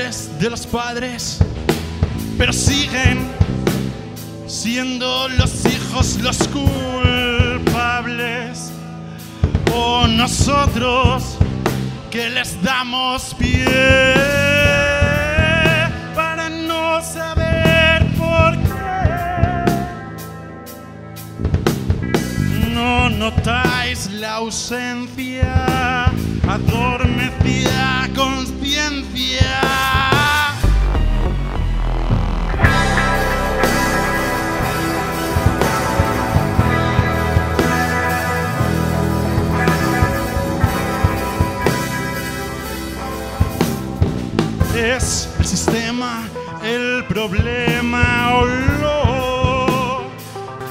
de los padres, pero siguen siendo los hijos los culpables o nosotros que les damos pie para no saber por qué. No notáis la ausencia, adormecida conciencia. Sistema el problema o lo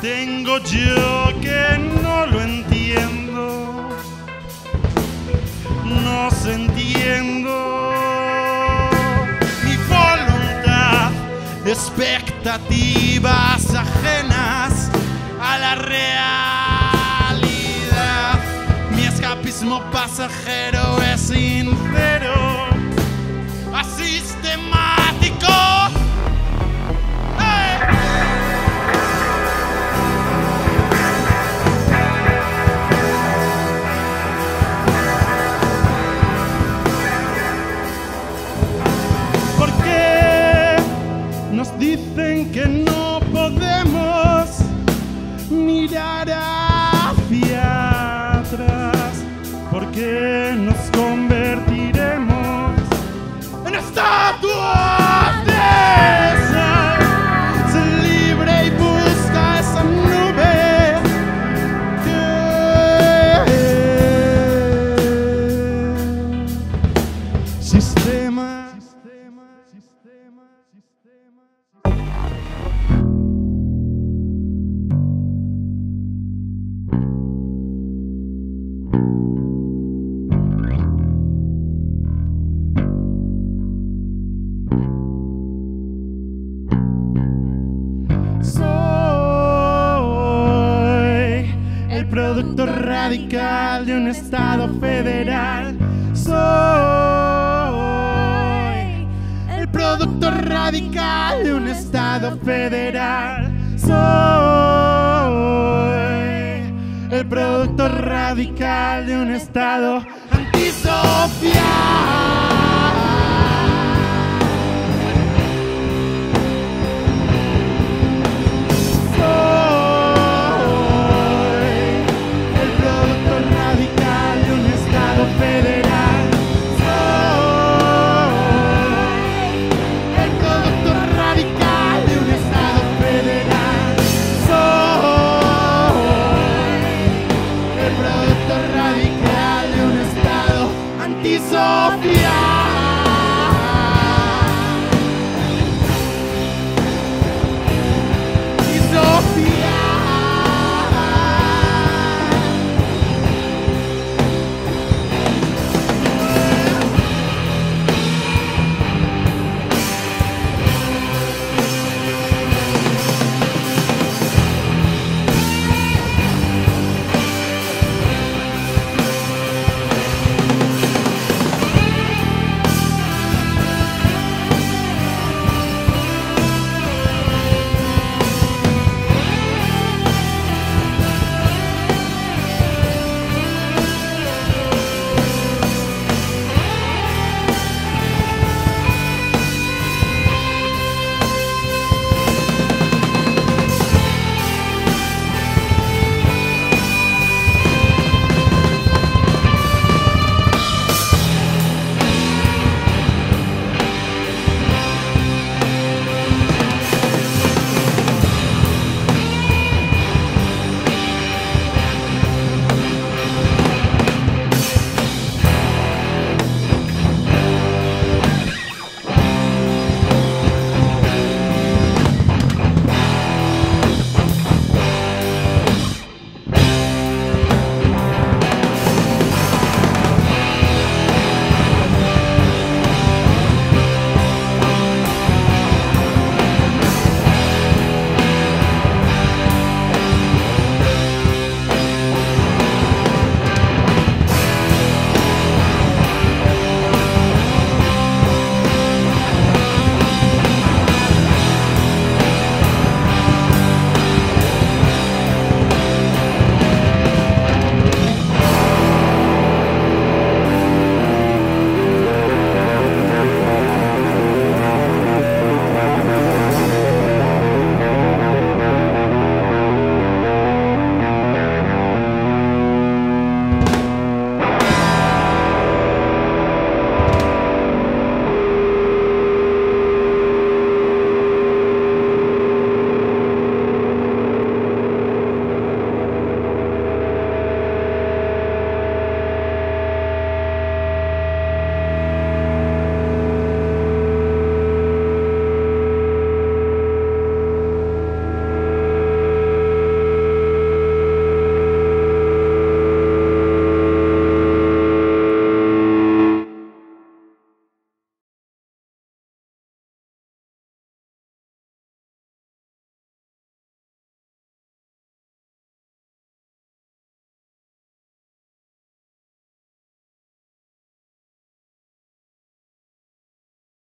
tengo yo que no lo entiendo. No se entiendo mi voluntad, expectativas ajenas a la realidad. Mi escapismo pasajero es sincero asistemático. Que no podemos mirar hacia atrás? ¿Por qué nos convertiremos producto radical de un estado federal. Soy el producto radical de un estado federal. Soy el producto radical de un estado antisocial. Abraham.